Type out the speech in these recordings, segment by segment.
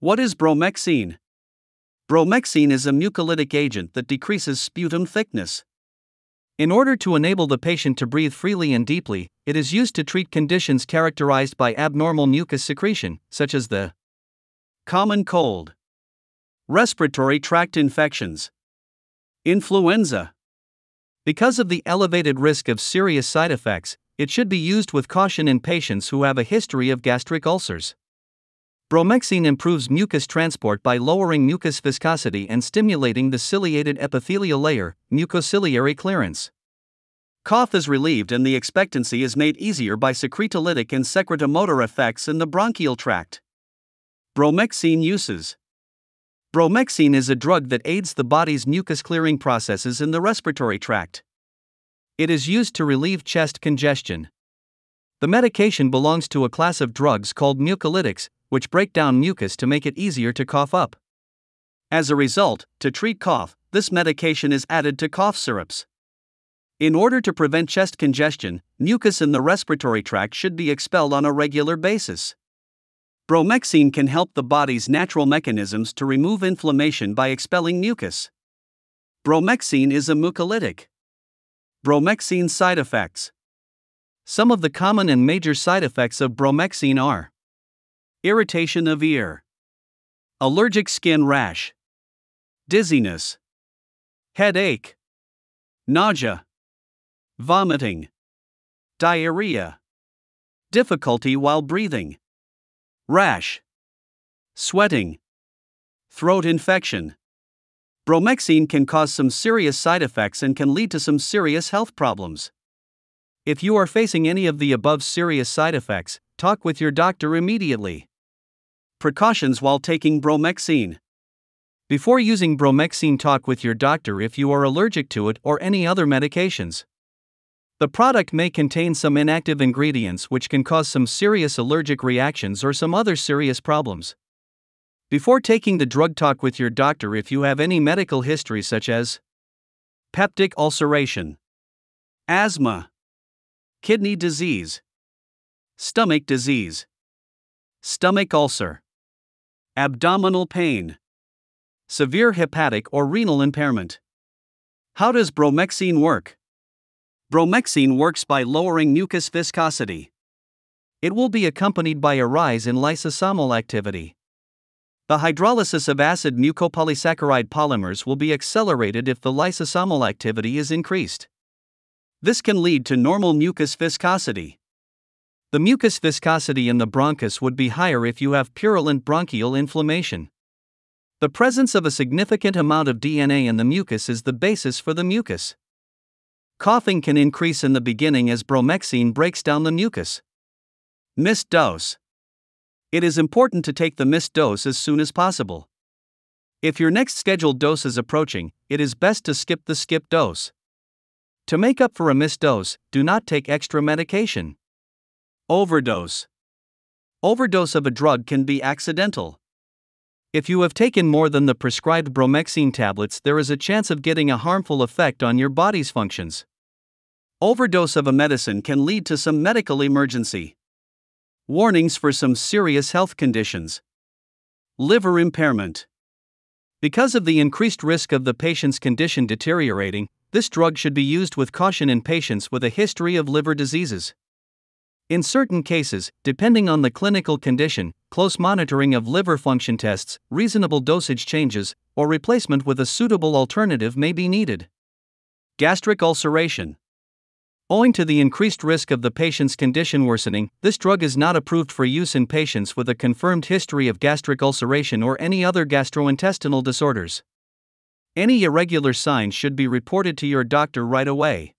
What is bromhexine? Bromhexine is a mucolytic agent that decreases sputum thickness. In order to enable the patient to breathe freely and deeply, it is used to treat conditions characterized by abnormal mucus secretion, such as the common cold, respiratory tract infections, influenza. Because of the elevated risk of serious side effects, it should be used with caution in patients who have a history of gastric ulcers. Bromhexine improves mucus transport by lowering mucus viscosity and stimulating the ciliated epithelial layer, mucociliary clearance. Cough is relieved and the expectancy is made easier by secretolytic and secretomotor effects in the bronchial tract. Bromhexine uses Bromhexine is a drug that aids the body's mucus clearing processes in the respiratory tract. It is used to relieve chest congestion. The medication belongs to a class of drugs called mucolytics, which break down mucus to make it easier to cough up. As a result, to treat cough, this medication is added to cough syrups. In order to prevent chest congestion, mucus in the respiratory tract should be expelled on a regular basis. Bromhexine can help the body's natural mechanisms to remove inflammation by expelling mucus. Bromhexine is a mucolytic. Bromhexine side effects. Some of the common and major side effects of bromhexine are irritation of ear, allergic skin rash, dizziness, headache, nausea, vomiting, diarrhea, difficulty while breathing, rash, sweating, throat infection. Bromhexine can cause some serious side effects and can lead to some serious health problems. If you are facing any of the above serious side effects, talk with your doctor immediately. Precautions while taking bromhexine. Before using bromhexine, talk with your doctor if you are allergic to it or any other medications. The product may contain some inactive ingredients which can cause some serious allergic reactions or some other serious problems. Before taking the drug, talk with your doctor if you have any medical history such as peptic ulceration, asthma, kidney disease, stomach disease, stomach ulcer, abdominal pain, severe hepatic or renal impairment. How does bromhexine work? Bromhexine works by lowering mucus viscosity. It will be accompanied by a rise in lysosomal activity. The hydrolysis of acid mucopolysaccharide polymers will be accelerated if the lysosomal activity is increased. This can lead to normal mucus viscosity. The mucus viscosity in the bronchus would be higher if you have purulent bronchial inflammation. The presence of a significant amount of DNA in the mucus is the basis for the mucus. Coughing can increase in the beginning as bromhexine breaks down the mucus. Missed dose. It is important to take the missed dose as soon as possible. If your next scheduled dose is approaching, it is best to skip the skip dose. To make up for a missed dose, do not take extra medication. Overdose. Overdose of a drug can be accidental. If you have taken more than the prescribed bromhexine tablets, there is a chance of getting a harmful effect on your body's functions. Overdose of a medicine can lead to some medical emergency. Warnings for some serious health conditions. Liver impairment. Because of the increased risk of the patient's condition deteriorating, this drug should be used with caution in patients with a history of liver diseases. In certain cases, depending on the clinical condition, close monitoring of liver function tests, reasonable dosage changes, or replacement with a suitable alternative may be needed. Gastric ulceration. Owing to the increased risk of the patient's condition worsening, this drug is not approved for use in patients with a confirmed history of gastric ulceration or any other gastrointestinal disorders. Any irregular signs should be reported to your doctor right away.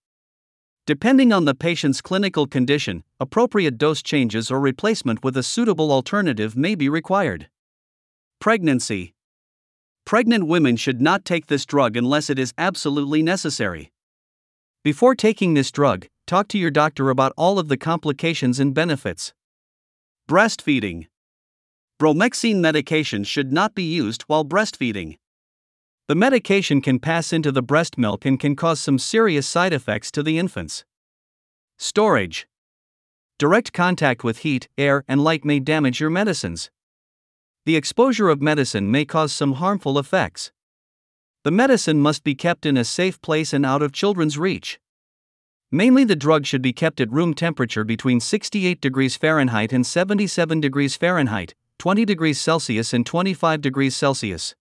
Depending on the patient's clinical condition, appropriate dose changes or replacement with a suitable alternative may be required. Pregnancy Pregnant women should not take this drug unless it is absolutely necessary. Before taking this drug, talk to your doctor about all of the complications and benefits. Breastfeeding Bromhexine medication should not be used while breastfeeding. The medication can pass into the breast milk and can cause some serious side effects to the infants. Storage Direct contact with heat, air, and light may damage your medicines. the exposure of medicine may cause some harmful effects. The medicine must be kept in a safe place and out of children's reach. Mainly, the drug should be kept at room temperature between 68 degrees Fahrenheit and 77 degrees Fahrenheit, 20 degrees Celsius and 25 degrees Celsius.